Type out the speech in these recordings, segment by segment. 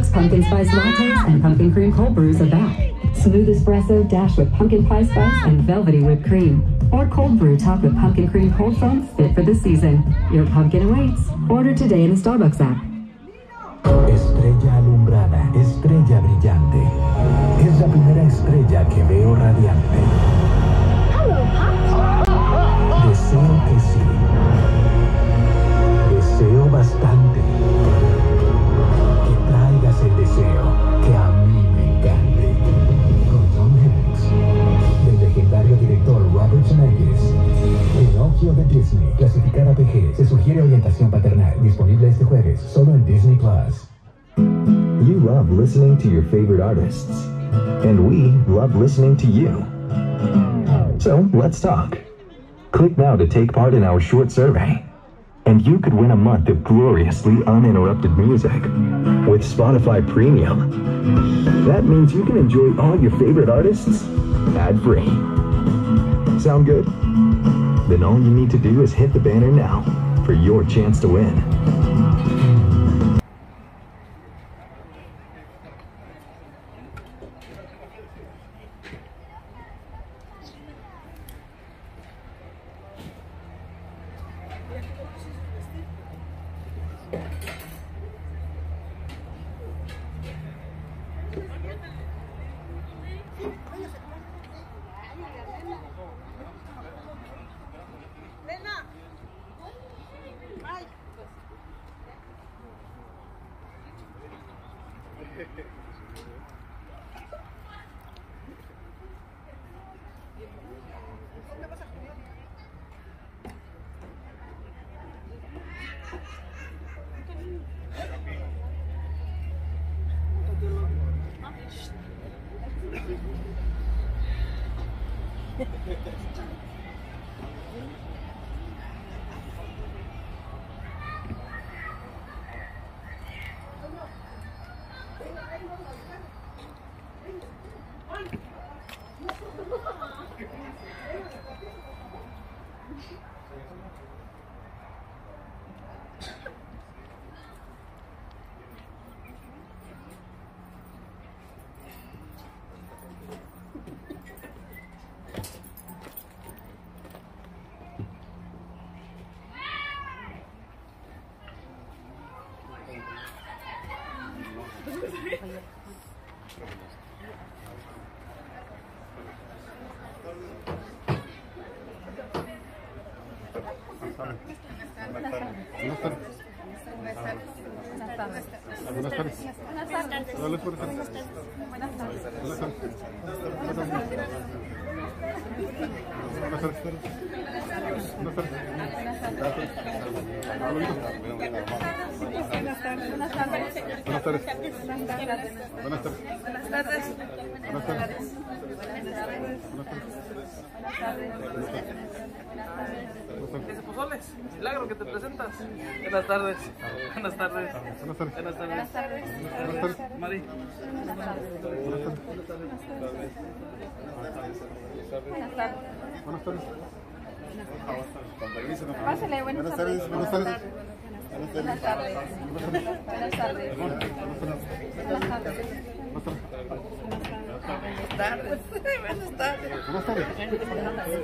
Starbucks pumpkin spice lattes and pumpkin cream cold brews are back. Smooth espresso dashed with pumpkin pie spice and velvety whipped cream. Or cold brew topped with pumpkin cream cold foam fit for the season. Your pumpkin awaits. Order today in the Starbucks app. artists, and we love listening to you. So let's talk. Click now to take part in our short survey, and you could win a month of gloriously uninterrupted music with Spotify Premium. That means you can enjoy all your favorite artists ad free. Sound good? Then all you need to do is hit the banner now for your chance to win. Thank you. Buenas tardes. Buenas tardes. Buenas tardes. Buenas tardes. Buenas tardes. Buenas tardes. Buenas tardes. Buenas tardes. Buenas tardes. Buenas tardes. Buenas tardes. Buenas tardes. Milagro que te presentas. Buenas tardes. Buenas tardes. Buenas tardes. Buenas tardes. Buenas tardes. Mari. Buenas tardes. Pásale, buenas Buenas tardes. tardes. Buenas tardes. Buenas tardes. Buenas tardes. Buenas tardes. Buenas tardes. Buenas tardes.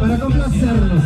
Para complacerlos.